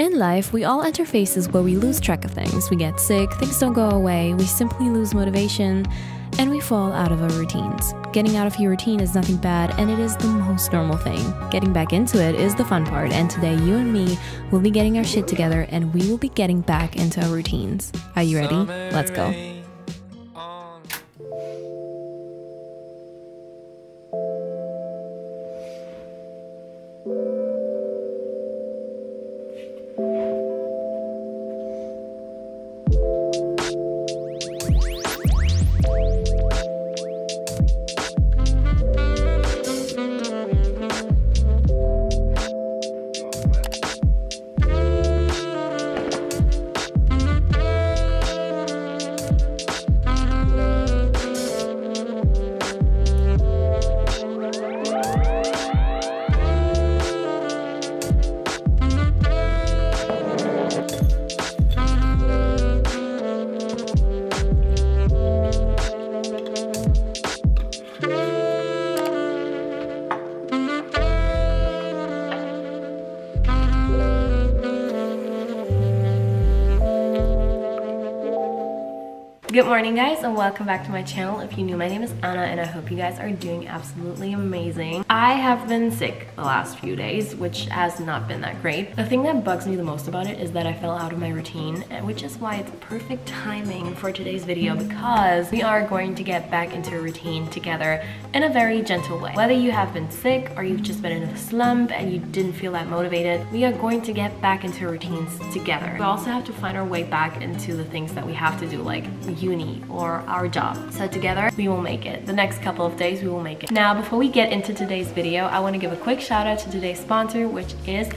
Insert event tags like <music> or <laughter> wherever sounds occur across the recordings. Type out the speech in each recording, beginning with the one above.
In life, we all enter phases where we lose track of things. We get sick, things don't go away, we simply lose motivation, and we fall out of our routines. Getting out of your routine is nothing bad, and it is the most normal thing. Getting back into it is the fun part, and today you and me will be getting our shit together and we will be getting back into our routines. Are you ready? Let's go. Good morning guys and welcome back to my channel. If you're new, my name is Anna and I hope you guys are doing absolutely amazing. I have been sick the last few days, which has not been that great. The thing that bugs me the most about it is that I fell out of my routine, which is why it's perfect timing for today's video because we are going to get back into a routine together in a very gentle way. Whether you have been sick or you've just been in a slump and you didn't feel that motivated, we are going to get back into routines together. We also have to find our way back into the things that we have to do like uni or our job. So together we will make it. The next couple of days we will make it. Now before we get into today's video, I want to give a quick shout out to today's sponsor which is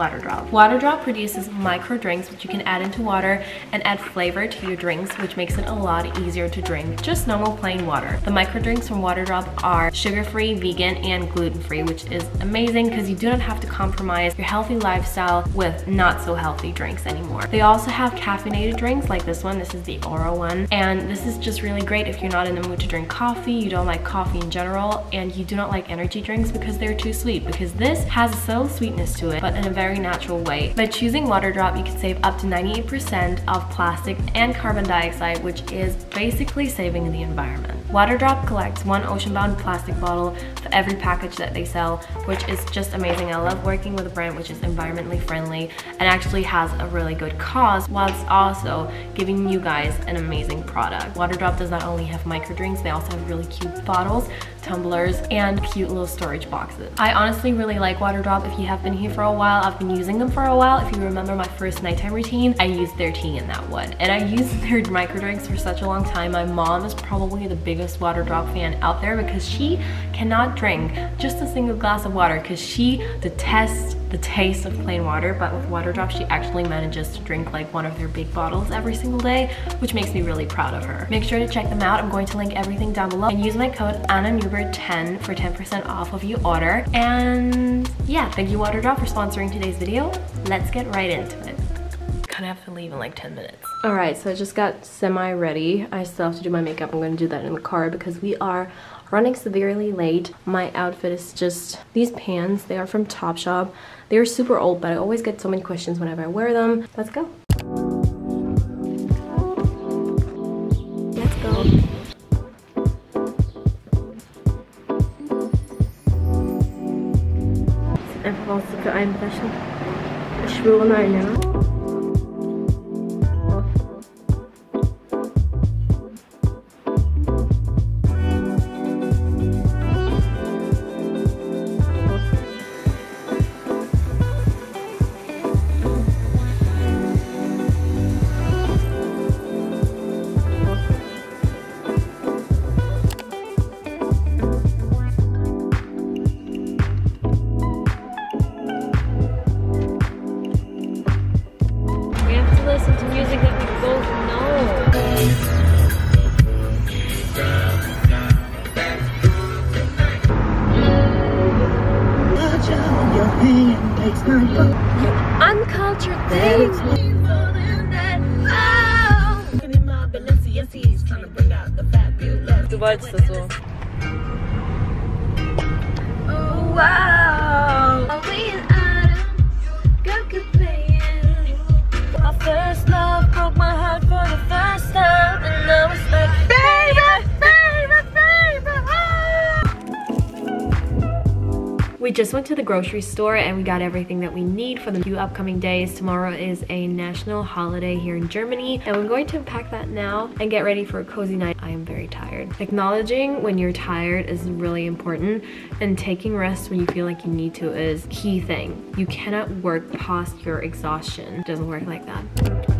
Waterdrop. Waterdrop produces micro drinks which you can add into water and add flavor to your drinks which makes it a lot easier to drink just normal plain water. The micro drinks from Waterdrop are sugar-free, vegan, and gluten-free which is amazing because you do not have to compromise your healthy lifestyle with not so healthy drinks anymore. They also have caffeinated drinks like this one. This is the Oro one and this is just really great if you're not in the mood to drink coffee, you don't like coffee in general, and you do not like energy drinks because they're too sweet because this has a subtle sweetness to it but in a very natural way. By choosing Waterdrop, you can save up to 98% of plastic and carbon dioxide, which is basically saving the environment. Waterdrop collects one ocean-bound plastic bottle for every package that they sell, which is just amazing. I love working with a brand which is environmentally friendly and actually has a really good cause whilst also giving you guys an amazing product. Waterdrop does not only have micro drinks, they also have really cute bottles, tumblers, and cute little storage boxes. I honestly really like Waterdrop. If you have been here for a while, I've been using them for a while. If you remember my first nighttime routine, I used their tea in that one. And I used <laughs> their micro drinks for such a long time. My mom is probably the biggest Waterdrop fan out there because she cannot drink just a single glass of water because she detests the taste of plain water but with Waterdrop she actually manages to drink like one of their big bottles every single day which makes me really proud of her. Make sure to check them out. I'm going to link everything down below and use my code ANNANEUBERT10 for 10% off of your order and yeah thank you Waterdrop for sponsoring today's video. Let's get right into it. Kind of have to leave in like 10 minutes. All right, so I just got semi ready. I still have to do my makeup. I'm gonna do that in the car because we are running severely late. My outfit is just these pants. They are from Topshop. They're super old, but I always get so many questions whenever I wear them. Let's go. Let's go. Du We just went to the grocery store and we got everything that we need for the few upcoming days. Tomorrow is a national holiday here in Germany and we're going to unpack that now and get ready for a cozy night. I am very tired. Acknowledging when you're tired is really important and taking rest when you feel like you need to is key thing. You cannot work past your exhaustion. It doesn't work like that.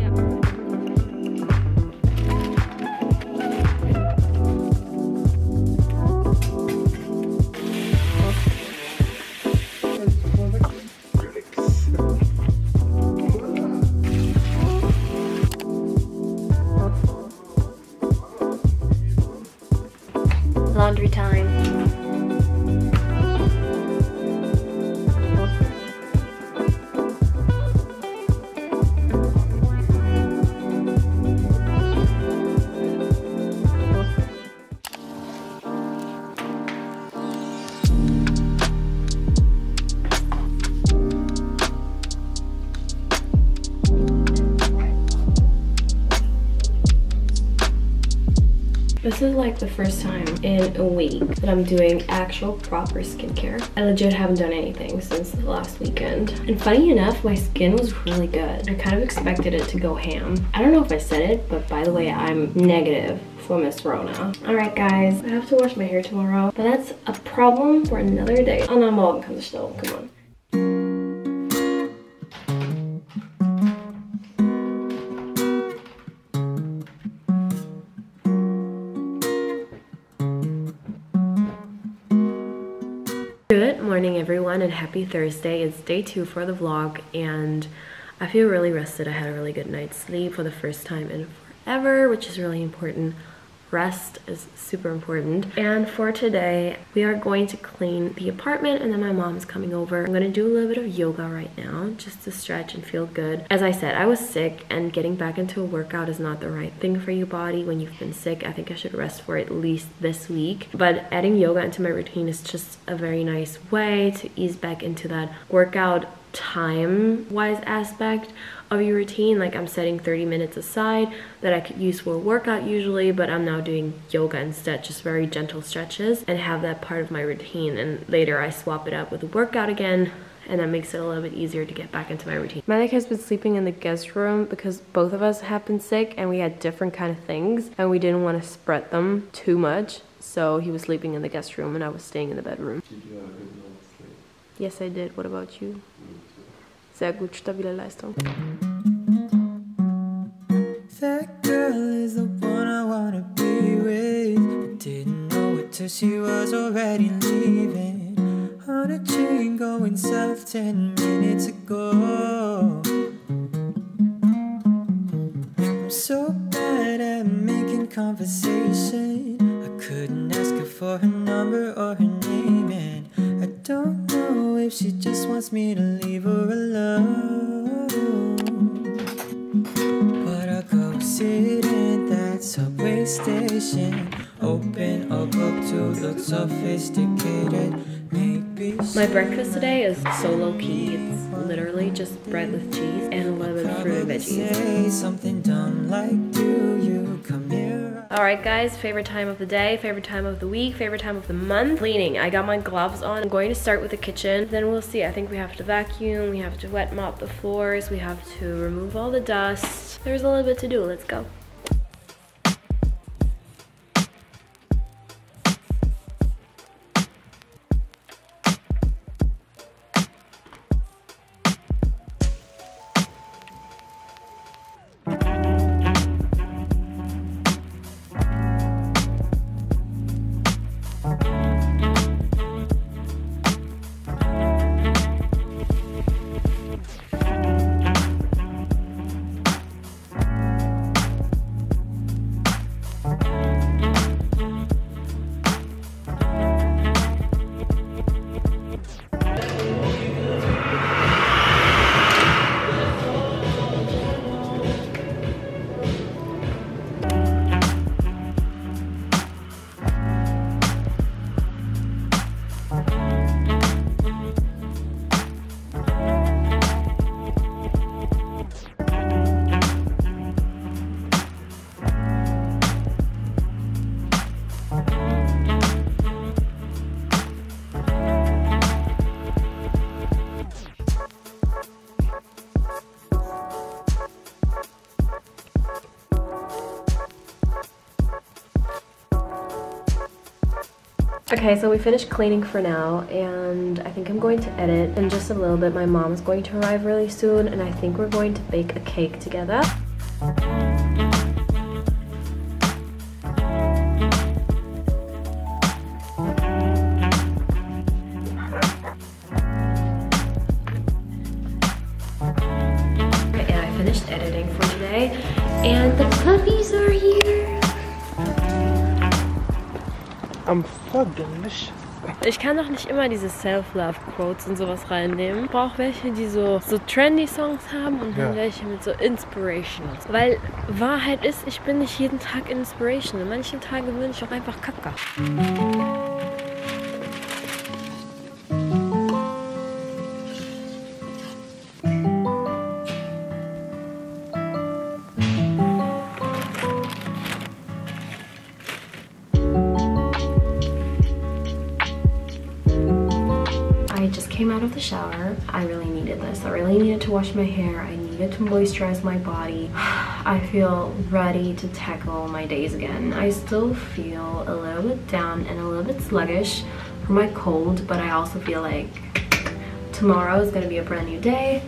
This is like the first time in a week that I'm doing actual proper skincare. I legit haven't done anything since the last weekend. And funny enough, my skin was really good. I kind of expected it to go ham. I don't know if I said it, but by the way, I'm negative for Miss Rona. All right, guys, I have to wash my hair tomorrow, but that's a problem for another day. Oh, no, kan still, come on. Good morning everyone and happy Thursday. It's day two for the vlog and I feel really rested. I had a really good night's sleep for the first time in forever, which is really important rest is super important. And for today, we are going to clean the apartment and then my mom's coming over. I'm gonna do a little bit of yoga right now just to stretch and feel good. As I said, I was sick and getting back into a workout is not the right thing for your body when you've been sick. I think I should rest for at least this week. But adding yoga into my routine is just a very nice way to ease back into that workout time wise aspect of your routine like i'm setting 30 minutes aside that i could use for a workout usually but i'm now doing yoga instead just very gentle stretches and have that part of my routine and later i swap it up with a workout again and that makes it a little bit easier to get back into my routine. Malik has been sleeping in the guest room because both of us have been sick and we had different kind of things and we didn't want to spread them too much. So he was sleeping in the guest room and I was staying in the bedroom. Yes, I did. What about you? Sehr gut, stabile Leistung. Go sit in that subway station. Open a book to look sophisticated. My breakfast today is so low key. It's literally just bread with cheese and a little bit of fruit and veggies. Something dumb like do you here? Alright guys, favorite time of the day, favorite time of the week, favorite time of the month. Cleaning. I got my gloves on. I'm going to start with the kitchen. Then we'll see. I think we have to vacuum, we have to wet mop the floors, we have to remove all the dust. There's a little bit to do. Let's go. Okay, so we finished cleaning for now, and I think I'm going to edit in just a little bit. My mom's going to arrive really soon, and I think we're going to bake a cake together. So delicious. Ich kann doch nicht immer diese Self-Love-Quotes und sowas reinnehmen. Ich brauche welche, die so, so trendy Songs haben und dann Ja. welche mit so Inspirations. Weil Wahrheit ist, ich bin nicht jeden Tag Inspiration. An manchen Tagen bin ich auch einfach Kacke. I just came out of the shower. I really needed this. I really needed to wash my hair. I needed to moisturize my body. <sighs> I feel ready to tackle my days again. I still feel a little bit down and a little bit sluggish from my cold, but I also feel like tomorrow is gonna be a brand new day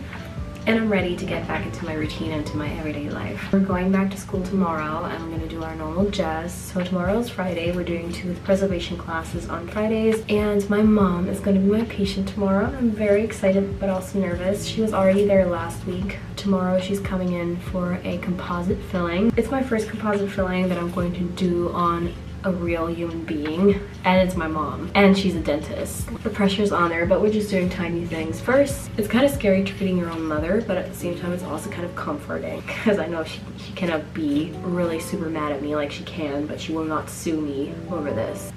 and I'm ready to get back into my routine and to my everyday life. We're going back to school tomorrow and I'm gonna do our normal jazz. So tomorrow is Friday. We're doing tooth preservation classes on Fridays and my mom is gonna be my patient tomorrow. I'm very excited but also nervous. She was already there last week. Tomorrow she's coming in for a composite filling. It's my first composite filling that I'm going to do on a real human being and it's my mom and she's a dentist. The pressure's on her but we're just doing tiny things. First it's kind of scary treating your own mother but at the same time it's also kind of comforting because i know she, she cannot be really super mad at me like she can but she will not sue me over this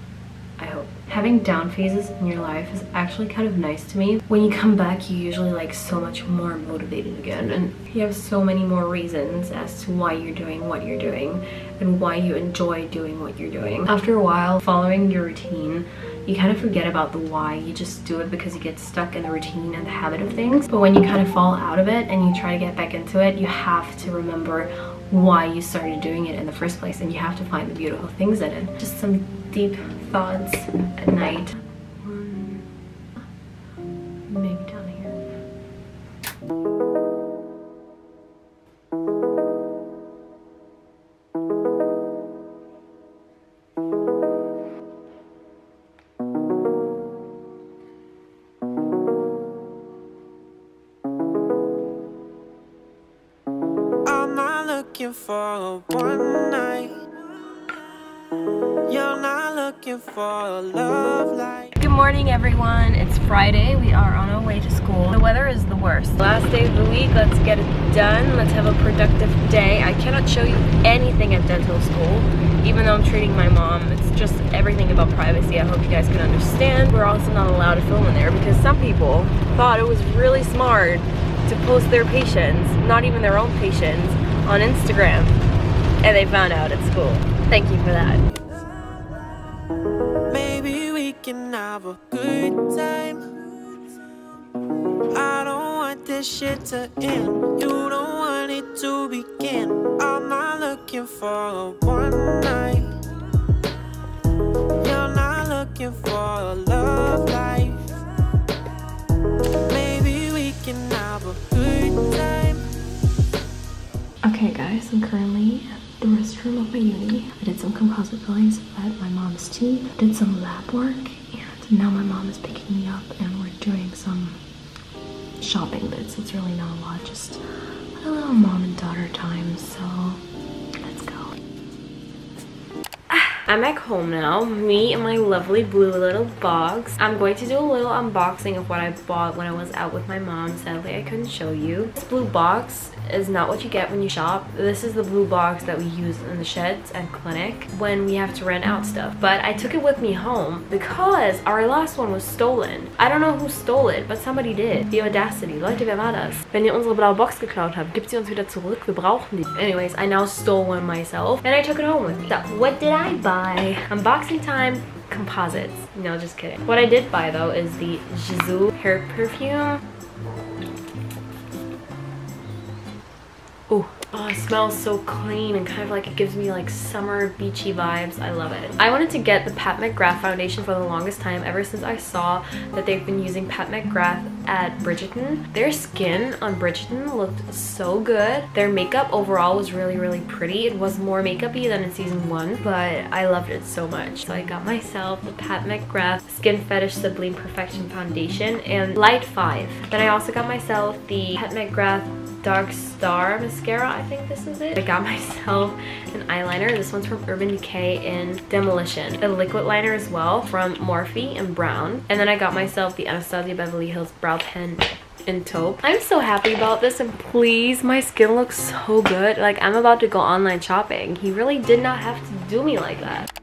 I hope. Having down phases in your life is actually kind of nice to me. When you come back, you usually like so much more motivated again and you have so many more reasons as to why you're doing what you're doing and why you enjoy doing what you're doing. After a while, following your routine, you kind of forget about the why. You just do it because you get stuck in the routine and the habit of things. But when you kind of fall out of it and you try to get back into it, you have to remember why you started doing it in the first place and you have to find the beautiful things in it. Just some deep thoughts at night. Looking for a one night. Looking for love like. Good morning everyone. It's Friday. We are on our way to school. The weather is the worst. Last day of the week. Let's get it done. Let's have a productive day. I cannot show you anything at dental school even though I'm treating my mom. It's just everything about privacy. I hope you guys can understand. We're also not allowed to film in there because some people thought it was really smart to post their patients, not even their own patients, on Instagram. And they found out at school. Thank you for that. Can have a good time. I don't want this shit to end. You don't want it to begin. I'm not looking for a one night. You're not looking for a love life. Maybe we can have a good time. Okay guys, I'm currently at the restroom of my uni. I did some composite fillings at my mom's teeth, did some lab work, now my mom is picking me up and we're doing some shopping bits. It's really not a lot, just a little mom and daughter time, so I'm back home now, me and my lovely blue little box. I'm going to do a little unboxing of what I bought when I was out with my mom. Sadly, I couldn't show you. This blue box is not what you get when you shop. This is the blue box that we use in the sheds and clinic when we have to rent out stuff. But I took it with me home because our last one was stolen. I don't know who stole it, but somebody did. The audacity. Leute, wer war das? Wenn ihr unsere blaue Box geklaut habt, gebt sie uns wieder zurück. Wir brauchen die. Anyways, I now stole one myself and I took it home with me. So, what did I buy? Unboxing time composites. No, just kidding. What I did buy though is the Gisou hair perfume. Oh, it smells so clean and kind of like it gives me like summer beachy vibes. I love it. I wanted to get the Pat McGrath foundation for the longest time ever since I saw that they've been using Pat McGrath at Bridgerton. Their skin on Bridgerton looked so good. Their makeup overall was really, really pretty. It was more makeupy than in season one, but I loved it so much. So I got myself the Pat McGrath Skin Fetish Sublime Perfection Foundation and Light 5. Then I also got myself the Pat McGrath Dark Star Mascara, I think this is it. I got <laughs> myself an eyeliner. This one's from Urban Decay in Demolition. A liquid liner as well from Morphe in Brown. And then I got myself the Anastasia Beverly Hills Brow Pen in taupe. I'm so happy about this and please, my skin looks so good. Like I'm about to go online shopping. He really did not have to do me like that.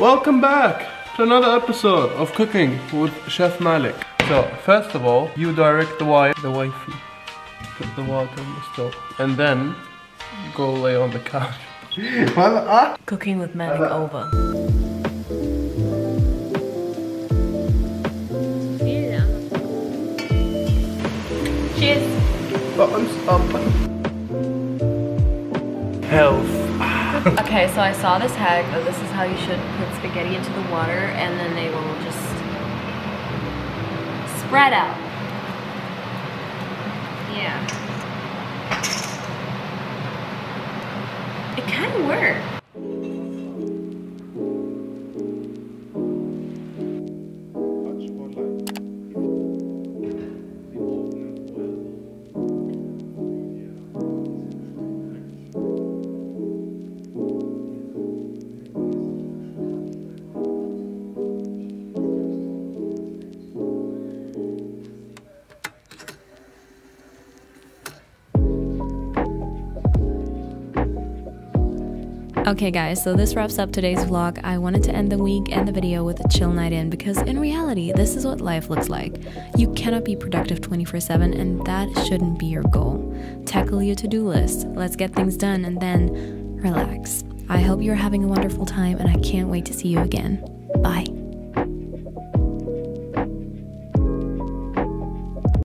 Welcome back to another episode of Cooking with Chef Malik. So, first of all, you direct the wife, the wifey. Put the water in the stove. And then, go lay on the couch. <laughs> Uh, Cooking with Malik uh, over. Cheers. Bottoms up. Health. Okay, so I saw this hack this is how you should put spaghetti into the water and then they will just spread out. Yeah. It kind of worked. Okay, guys, so this wraps up today's vlog. I wanted to end the week and the video with a chill night in because in reality, this is what life looks like. You cannot be productive 24 7, and that shouldn't be your goal. Tackle your to do list, let's get things done, and then relax. I hope you're having a wonderful time, and I can't wait to see you again. Bye.